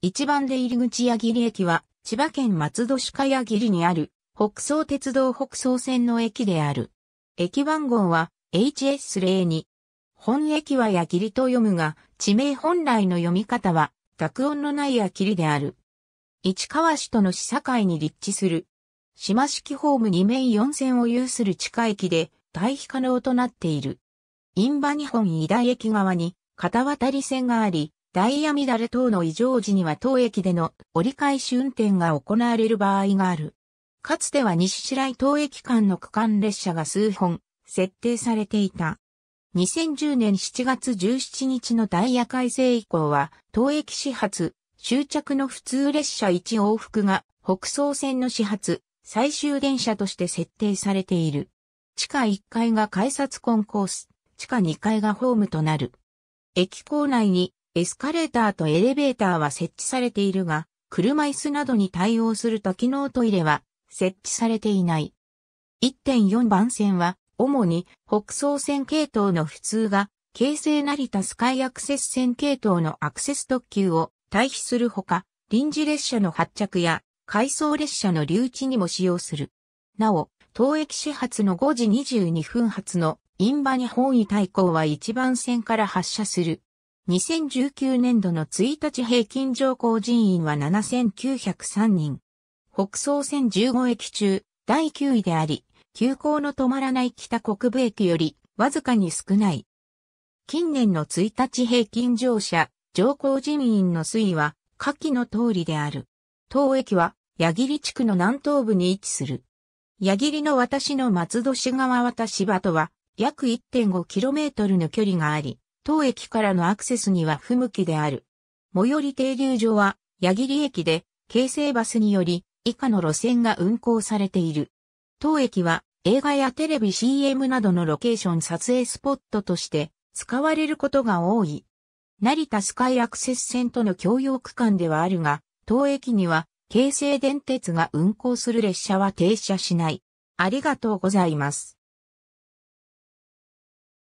一番出入り口矢切駅は、千葉県松戸市矢切にある、北総鉄道北総線の駅である。駅番号は HS02。本駅は矢切と読むが、地名本来の読み方は、濁音のない矢切である。市川市との市境に立地する。島式ホーム2面4線を有する地下駅で、対比可能となっている。印馬日本医大駅側に、片渡り線があり、ダイヤ乱れ等の異常時には当駅での折り返し運転が行われる場合がある。かつては西白井当駅間の区間列車が数本設定されていた。2010年7月17日のダイヤ改正以降は、当駅始発、終着の普通列車1往復が北総線の始発、最終電車として設定されている。地下1階が改札コンコース、地下2階がホームとなる。駅構内にエスカレーターとエレベーターは設置されているが、車椅子などに対応する多機能トイレは設置されていない。1.4番線は、主に北総線系統の普通が、京成成田スカイアクセス線系統のアクセス特急を対比するほか、臨時列車の発着や回送列車の留置にも使用する。なお、東駅始発の5時22分発のインバニ本位対向は1番線から発車する。2019年度の1日平均乗降人員は7903人。北総線15駅中、第9位であり、急行の止まらない北国部駅より、わずかに少ない。近年の1日平均乗車、乗降人員の推移は、下記の通りである。当駅は、矢切地区の南東部に位置する。矢切の私の松戸市側渡芝とは、約 1.5km の距離があり、当駅からのアクセスには不向きである。最寄り停留所は、矢切駅で、京成バスにより、以下の路線が運行されている。当駅は、映画やテレビ CM などのロケーション撮影スポットとして使われることが多い。成田スカイアクセス線との共用区間ではあるが、当駅には、京成電鉄が運行する列車は停車しない。ありがとうございます。